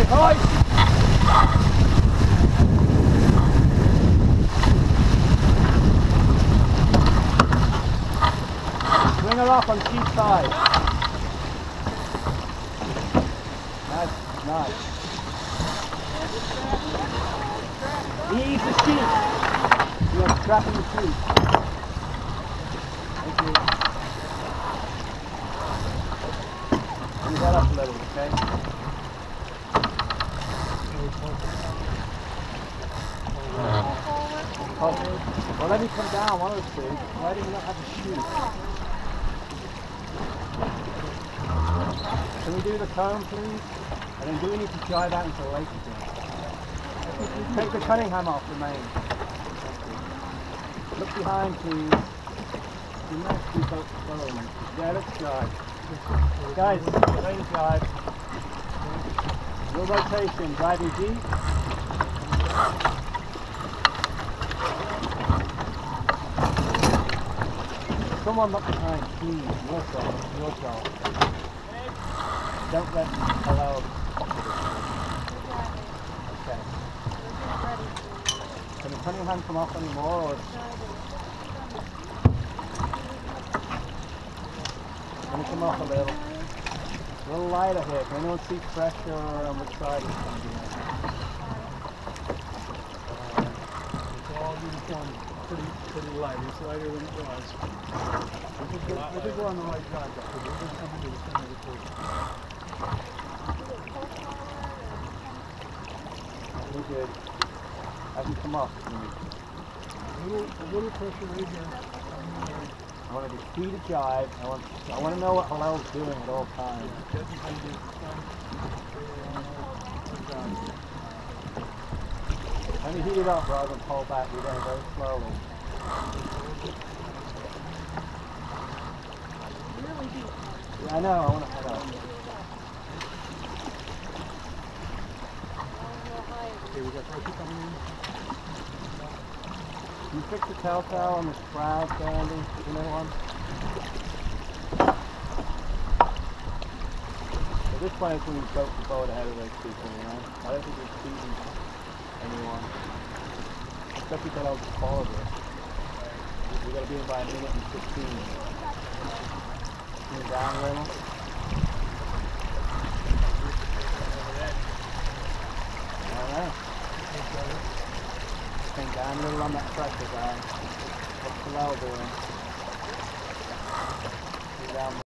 Bring her up on sheet side. Nice, nice. Ease the sheet. You are strapping the sheet. Thank you. Bring that up a little, okay? Oh, well let me come down, one of the two. Do you not have a chute? Can we do the comb, please? And then do we need to drive out into the lake again? Take the Cunningham off the main. Look behind, please. You must be both phone. Yeah, let's drive. Guys, to drive. No rotation, driving deep. Someone look behind, please. Your job, your job. Don't let me allow Okay. Can the Cunningham come off anymore? Or can it come off a little? A little lighter here. Can anyone see pressure on which side be? It's all uniform, pretty, pretty light. It's lighter than it was. I think we're, I think we're on the right track, though, 'cause we're just coming to the center of the course. We're good. I can come off. if you need. A little, a little pressure right here. I want to be free to drive. I want, I want to know what Halal's doing at all times. Get behind you. Come. Uh, down. Let me heat it up rather than pull back. We're going very slowly. Yeah, I know. I want to head up. Okay, we got pressure coming in. Can you fix the telltale on this crowd, Sandy? You know one? At this point, it's when we boat the boat ahead of those people, you know? I don't think we've beaten anyone. Especially they don't follow this. We gotta be in by a minute and 15. Come down a little. I know. Come down a little on that pressure, guys. What's the low doing? Down